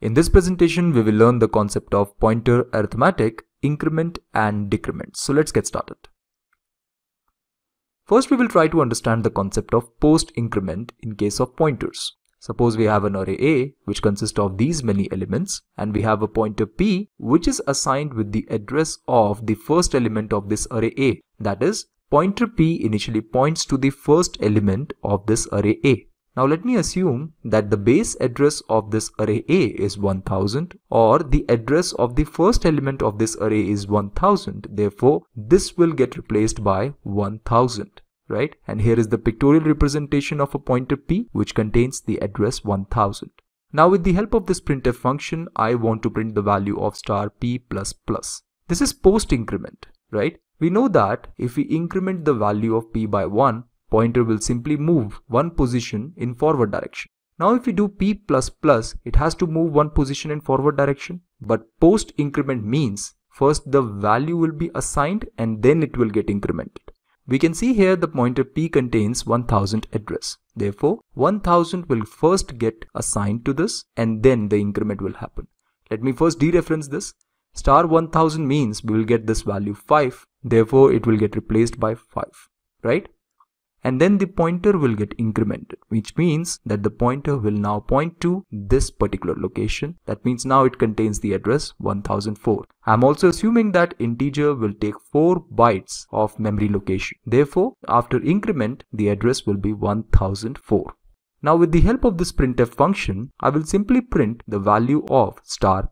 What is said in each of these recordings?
In this presentation, we will learn the concept of pointer arithmetic, increment and decrement. So let's get started. First, we will try to understand the concept of post increment in case of pointers. Suppose we have an array A which consists of these many elements and we have a pointer P which is assigned with the address of the first element of this array A. That is, pointer P initially points to the first element of this array A. Now let me assume that the base address of this array A is 1000 or the address of the first element of this array is 1000. Therefore, this will get replaced by 1000 right? And here is the pictorial representation of a pointer p which contains the address 1000. Now with the help of this printf function, I want to print the value of star p plus plus. This is post increment, right? We know that if we increment the value of p by 1, pointer will simply move one position in forward direction. Now if we do p++, plus it has to move one position in forward direction. But post increment means first the value will be assigned and then it will get incremented. We can see here the pointer p contains 1000 address. Therefore, 1000 will first get assigned to this and then the increment will happen. Let me first dereference this. Star 1000 means we will get this value 5. Therefore, it will get replaced by 5, right? And then the pointer will get incremented which means that the pointer will now point to this particular location. That means now it contains the address 1004 i'm also assuming that integer will take 4 bytes of memory location. Therefore after increment the address will be 1004 now with the help of this printf function i will simply print the value of star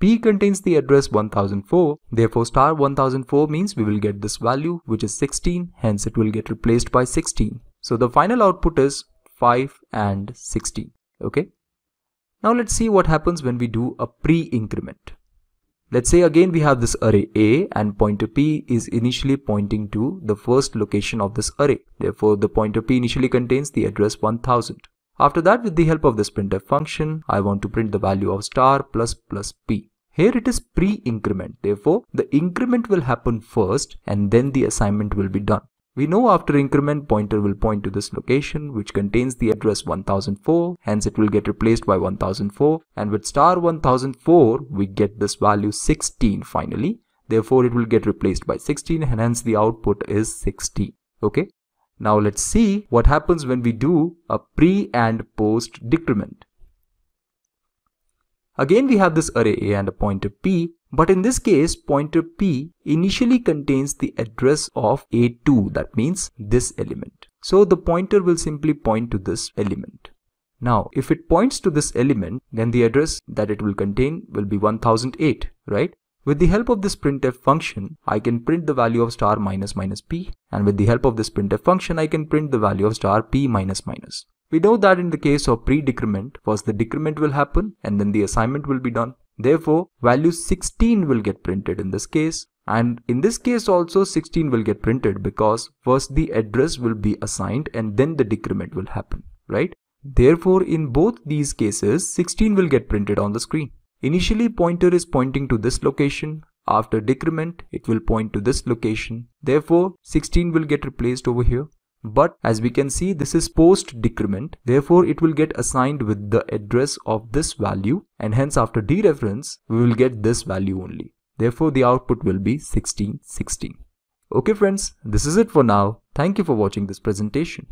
P contains the address 1004. Therefore, star 1004 means we will get this value which is 16. Hence, it will get replaced by 16. So the final output is 5 and 16. Okay. Now let's see what happens when we do a pre-increment. Let's say again we have this array A and pointer P is initially pointing to the first location of this array. Therefore, the pointer P initially contains the address 1000. After that, with the help of this printf function, I want to print the value of star plus plus p. Here it is pre-increment. Therefore, the increment will happen first and then the assignment will be done. We know after increment pointer will point to this location which contains the address 1004 hence it will get replaced by 1004 and with star 1004 we get this value 16 finally therefore it will get replaced by 16 and hence the output is 16 okay now let's see what happens when we do a pre and post decrement. Again we have this array A and a pointer P, but in this case pointer P initially contains the address of A2 that means this element. So the pointer will simply point to this element. Now if it points to this element then the address that it will contain will be 1008 right with the help of this printf function, I can print the value of star minus minus p and with the help of this printf function, I can print the value of star p minus minus. We know that in the case of pre-decrement, first the decrement will happen and then the assignment will be done. Therefore, value 16 will get printed in this case and in this case also 16 will get printed because first the address will be assigned and then the decrement will happen, right? Therefore, in both these cases, 16 will get printed on the screen. Initially pointer is pointing to this location. After decrement, it will point to this location. Therefore, 16 will get replaced over here. But as we can see, this is post decrement. Therefore, it will get assigned with the address of this value. And hence after dereference, we will get this value only. Therefore, the output will be 16, 16. Okay friends, this is it for now. Thank you for watching this presentation.